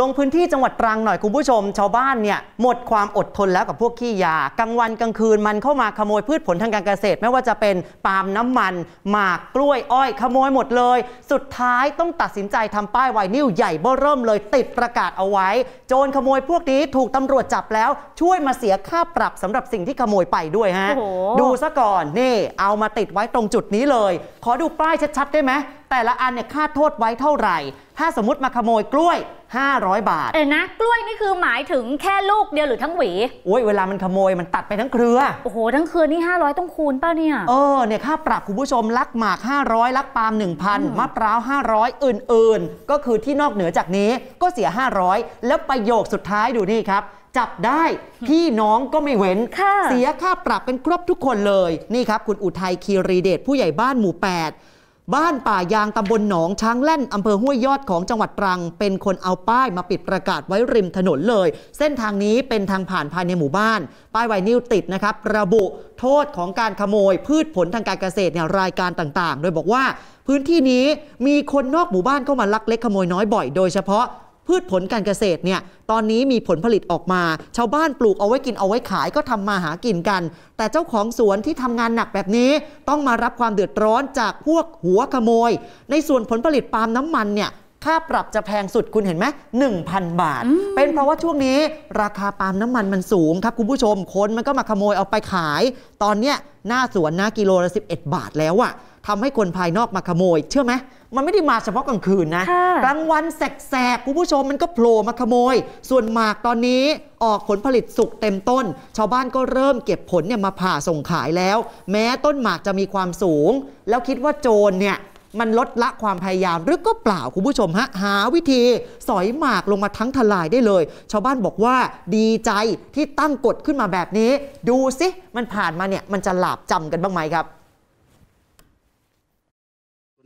ลงพื้นที่จังหวัดตรังหน่อยคุณผู้ชม ชาวบ้านเนี่ยหมดความอดทนแล้วกับพวกขี้ยากลางวันกลางคืนมันเข้ามาขโมยพืชผลทางการเกษตร ไม่ว่าจะเป็นปาล์มน้ำมันหมากกล้วยอ้อย ขโมยหมดเลย สุดท้ายต้องตัดสินใจทำป้ายไวนิวใหญ่เบ้อเริ่มเลยติดประกาศเอาไว้ โจรขโมยพวกนี้ถูกตำรวจจับแล้ว ช่วยมาเสียค่าปรับสำหรับสิ่งที่ขโมยไปด้วยฮะโอ้โหดูซะก่อนนี่เอามาติดไว้ตรงจุดนี้เลย ขอดูป้ายชัดๆได้ไหมแต่ละอันเนี่ยค่าโทษไว้เท่าไหร่ ถ้าสมมติมาขโมยกล้วย 500 บาท เออนะกล้วยนี่คือหมายถึงแค่ลูกเดียวหรือทั้งหวีโอ้ยเวลามันขโมยมันตัดไปทั้งเครือ โอ้โหทั้งคืนนี่ 500 ต้องคูณป่ะเนี่ย เออเนี่ยค่าปรับคุณผู้ชมลักหมาก 500 ลักปาล์ม1,000มะพร้าว 500 อื่นๆ ก็คือที่นอกเหนือจากนี้ก็เสีย 500 แล้วประโยคสุดท้ายดูนี่ครับจับได้พี่น้องก็ไม่เว้นค่ะเสียค่าปรับกันครบทุกคนเลย นี่ครับ คุณอุทัยคีรีเดชผู้ใหญ่บ้านหมู่ 8 บ้านป่ายางตำบลหนองช้างแล่นอำเภอห้วยยอดของจังหวัดตรัง เป็นคนเอาป้ายมาปิดประกาศไว้ริมถนนเลย เส้นทางนี้เป็นทางผ่านภายในหมู่บ้าน ป้ายไวนิวติดนะครับ ระบุโทษของการขโมย พืชผลทางการเกษตรเนี่ยรายการต่างๆ โดยบอกว่า พื้นที่นี้มีคนนอกหมู่บ้านเข้ามาลักเล็กขโมยน้อยบ่อย โดยเฉพาะ พืชผลการเกษตรเนี่ยตอนนี้มีผลผลิตออกมา ชาวบ้านปลูกเอาไว้กินเอาไว้ขายก็ทำมาหากินกัน แต่เจ้าของสวนที่ทำงานหนักแบบนี้ ต้องมารับความเดือดร้อนจากพวกหัวขโมย ในส่วนผลผลิตปาล์มน้ำมันเนี่ยค่าปรับจะแพงสุดคุณเห็นไหม1,000 บาท เป็นเพราะว่าช่วงนี้ราคาปาล์มน้ำมันมันสูงครับคุณผู้ชม คนมันก็มาขโมยเอาไปขาย ตอนเนี้ยหน้าสวนนะกิโลละ11 บาทแล้วอะ ทำให้คนภายนอกมาขโมย เชื่อไหมมันไม่ได้มาเฉพาะกลางคืนนะค่ะกลางวันแสกๆคุณผู้ชมมันก็โผล่มาขโมย ส่วนหมากตอนนี้ออกผลผลิตสุกเต็มต้น ชาวบ้านก็เริ่มเก็บผลเนี่ยมาผ่าส่งขายแล้ว แม้ต้นหมากจะมีความสูง แล้วคิดว่าโจรเนี่ยมันลดละความพยายามหรือก็เปล่าคุณผู้ชมฮะหาวิธี สอยหมากลงมาทั้งทลายได้เลย ชาวบ้านบอกว่าดีใจที่ตั้งกฎขึ้นมาแบบนี้ ดูสิมันผ่านมาเนี่ยมันจะหลาบจำกันบ้างไหมครับค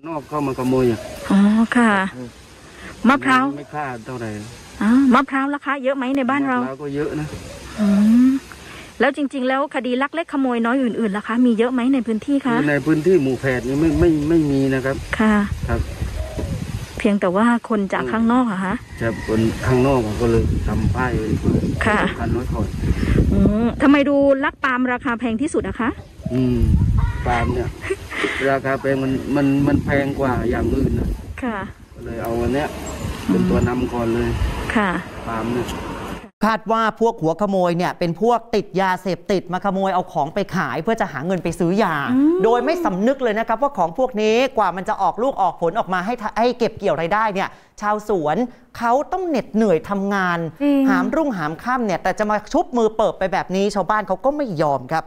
นนอกเข้ามาขโมยอะอ๋อค่ะมะพร้าวไม่ค่าเท่าไหร่อ๋อมะพร้าวราคาเยอะไหมในบ้านเรามะพร้าวก็เยอะนะอืมแล้วจริง ๆ แล้วคดีลักเล็กขโมยน้อยอื่นๆล่ะคะ มีเยอะไหมในพื้นที่คะในพื้นที่หมู่แผดนี่ไม่ไม่ไม่มีนะครับ ค่ะครับ เพียงแต่ว่าคนจากข้างนอกอะคะจะคนข้างนอกก็เลยทำป้ายไว้ดีกว่าค่ะพันน้อยก่อนอืมทำไมดูลักปาล์มราคาแพงที่สุดอะคะ อืมปาล์มเนี่ย ราคาแพงมันมันมันแพงกว่าอย่างอื่นนะค่ะ ก็เลยเอาอันเนี้ยเป็นตัวนำก่อนเลยค่ะ ปาล์มเนี่ย คาดว่าพวกหัวขโมยเนี่ยเป็นพวกติดยาเสพติดมาขโมยเอาของไปขายเพื่อจะหาเงินไปซื้อยา อืม โดยไม่สำนึกเลยนะครับว่าของพวกนี้กว่ามันจะออกลูกออกผลออกมาให้ทะให้เก็บเกี่ยวรายได้เนี่ยชาวสวนเขาต้องเหน็ดเหนื่อยทำงาน จริง หามรุ่งหามค่ำเนี่ยแต่จะมาชุบมือเปิบไปแบบนี้ชาวบ้านเขาก็ไม่ยอมครับ